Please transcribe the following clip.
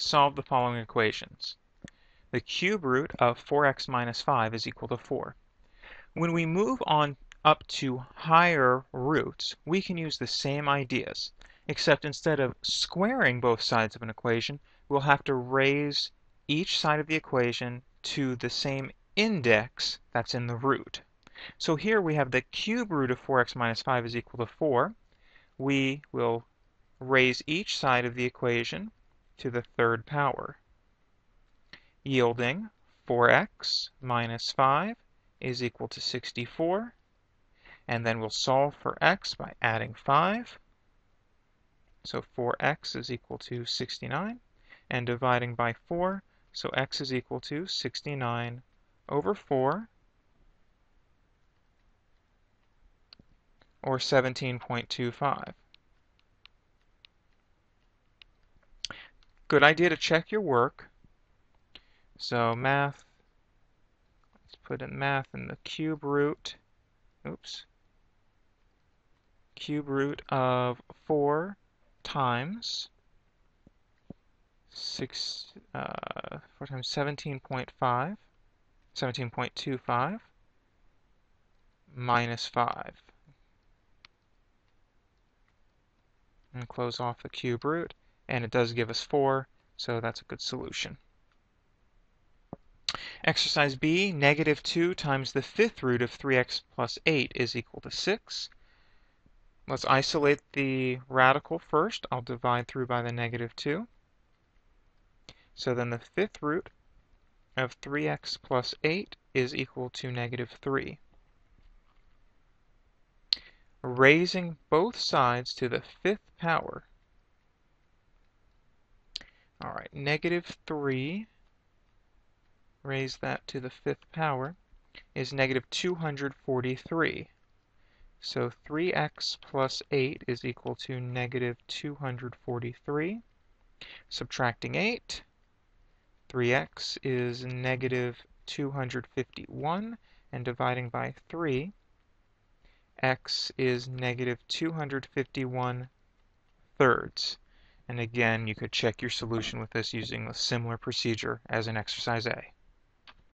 solve the following equations. The cube root of 4x minus 5 is equal to 4. When we move on up to higher roots, we can use the same ideas, except instead of squaring both sides of an equation, we'll have to raise each side of the equation to the same index that's in the root. So here we have the cube root of 4x minus 5 is equal to 4. We will raise each side of the equation to the third power, yielding 4x minus 5 is equal to 64. And then we'll solve for x by adding 5. So 4x is equal to 69. And dividing by 4, so x is equal to 69 over 4, or 17.25. Good idea to check your work. So math, let's put in math in the cube root, oops, cube root of 4 times 6, uh, 4 times 17.5, 17.25 minus 5. And close off the cube root and it does give us 4, so that's a good solution. Exercise B, negative 2 times the fifth root of 3x plus 8 is equal to 6. Let's isolate the radical first. I'll divide through by the negative 2. So then the fifth root of 3x plus 8 is equal to negative 3. Raising both sides to the fifth power, all right, negative 3, raise that to the fifth power, is negative 243. So 3x plus 8 is equal to negative 243. Subtracting 8, 3x is negative 251, and dividing by 3, x is negative 251 thirds. And again, you could check your solution with this using a similar procedure as in exercise A.